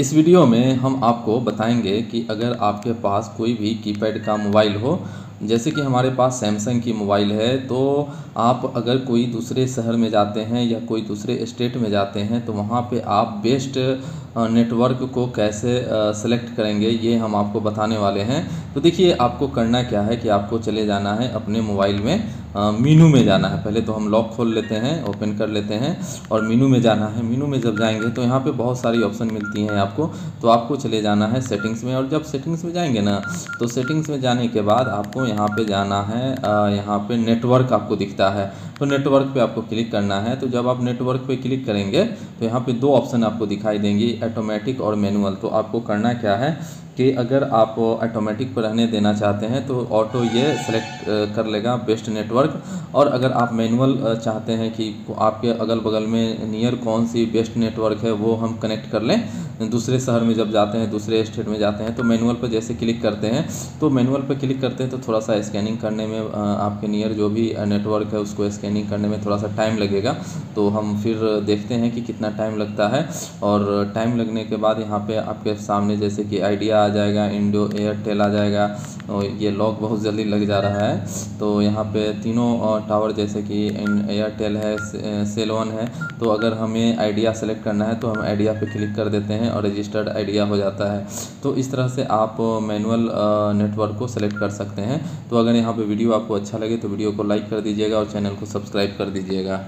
इस वीडियो में हम आपको बताएँगे कि अगर आपके पास कोई भी कीपैड का मोबाइल हो, जैसे कि हमारे पास सैमसंग की मोबाइल है तो आप अगर कोई दूसरे शहर में जाते हैं या कोई दूसरे स्टेट में जाते हैं तो वहाँ पे आप बेस्ट नेटवर्क को कैसे सेलेक्ट करेंगे, ये हम आपको बताने वाले हैं। तो देखिए, आपको करना क्या है कि आपको चले जाना है अपने मोबाइल में। मीनू में जाना है। पहले तो हम लॉक खोल लेते हैं ओपन कर लेते हैं और मीनू में जाना है। मीनू में जब जाएँगे तो यहाँ पे बहुत सारी ऑप्शन मिलती हैं आपको। तो आपको चले जाना है सेटिंग्स में और जब सेटिंग्स में जाएँगे ना तो सेटिंग्स में जाने के बाद आपको यहाँ पे जाना है यहाँ पे नेटवर्क आपको दिखता है। तो नेटवर्क पे आपको क्लिक करना है। तो जब आप नेटवर्क पे क्लिक करेंगे तो यहाँ पे दो ऑप्शन आपको दिखाई देंगी ऑटोमेटिक और मैनुअल तो आपको करना क्या है कि अगर आप ऑटोमेटिक पर रहने देना चाहते हैं तो ऑटो ये सेलेक्ट कर लेगा बेस्ट नेटवर्क और अगर आप मैनुअल चाहते हैं कि आपके अगल बगल में नियर कौन सी बेस्ट नेटवर्क है, वो हम कनेक्ट कर लें दूसरे शहर में जब जाते हैं, दूसरे स्टेट में जाते हैं तो मैनुअल पर जैसे क्लिक करते हैं तो मैनुअल पर क्लिक करते हैं तो थोड़ा सा स्कैनिंग करने में आपके नियर जो भी नेटवर्क है, उसको स्कैनिंग करने में थोड़ा सा टाइम लगेगा। तो हम फिर देखते हैं कि कितना टाइम लगता है और टाइम लगने के बाद यहाँ पे आपके सामने जैसे कि आइडिया आ जाएगा इंडो एयरटेल आ जाएगा ये लॉक बहुत जल्दी लग जा रहा है। तो यहाँ पे तीनों टावर जैसे कि एयरटेल है सेल वन है तो अगर हमें आइडिया सेलेक्ट करना है तो हम आइडिया पे क्लिक कर देते हैं। और रजिस्टर्ड आइडिया हो जाता है। तो इस तरह से आप मैनुअल नेटवर्क को सेलेक्ट कर सकते हैं। तो अगर यहाँ पे वीडियो आपको अच्छा लगे तो वीडियो को लाइक कर दीजिएगा और चैनल को सब्सक्राइब कर दीजिएगा।